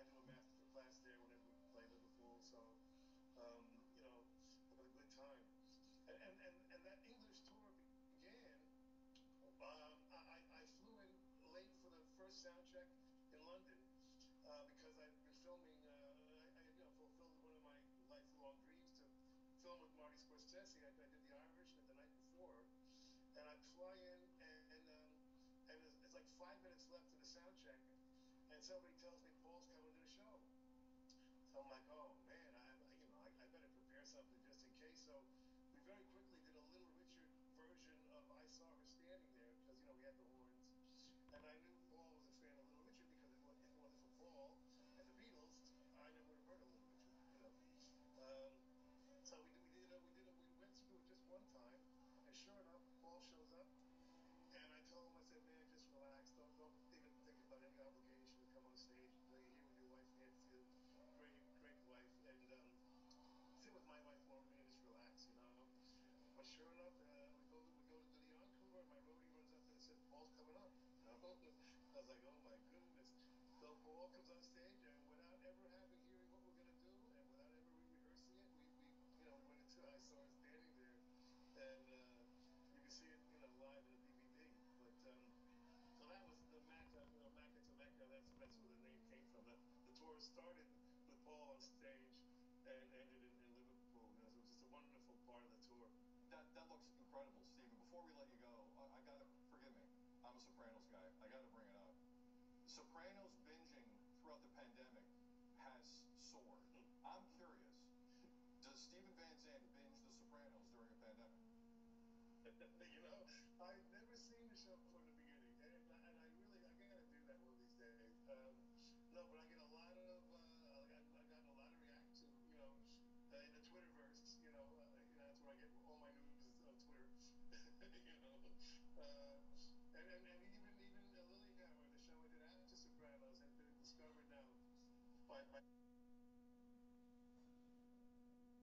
I do a master class there whenever we play Liverpool. So, um, you know, was a good time. And and, and, and that English tour began. Um, I, I flew in late for the first sound check in London uh, because I've been filming. Uh, I, I you know, fulfilled one of my lifelong dreams to film with Marty Scorsese. I, I did The Irishman the night before, and I fly in, and and, um, and it's, it's like five minutes left to the sound check, and somebody tells me Paul's coming to the show. I'm like, oh man, I you know I, I better prepare something just in case. So we very quickly did a Little Richard version of I Saw Her Standing There because you know we had the horns, and I knew Paul was a fan of Little Richard because it, if it wasn't for Paul and the Beatles, I never would have heard of Little Richard. You know, um, so we did we did a, we did a, we went through it just one time, and sure enough, Paul shows up. And I told him, I said, man, just relax. Don't, don't even think about any obligation to come on stage, play here with your wife, Nancy, great, great wife, and um, sit with my wife for me and just relax, you know. But sure enough, uh, we go we go to the encore, and my roadie runs up and said, Paul's coming up. I was like, oh my goodness. So Paul comes on stage, and without ever having hearing what we're gonna do, and without ever rehearsing it, we, we you know we went into I saw her standing there, and uh, you can see it you know live in the DVD. But um, so that was the Macca, you know, Macca to Mecca. That's that's where the name came from. The, the tour started with Paul on stage and ended in, in Liverpool. You know, so it was just a wonderful part of the tour. That that looks incredible, Stephen. Before we let you go, I, I gotta forgive me. I'm a Sopranos guy. I gotta bring it up. Sopranos binging throughout the pandemic has soared. Hmm. I'm curious. Does Stephen Van Zandt binge The Sopranos during a pandemic? you know, I've never seen the show from the beginning, and, and I really I gotta do that one of these days. Um, and, and, and even even Lily Hammer, the show I did after Sopranos, has been discovered now by. by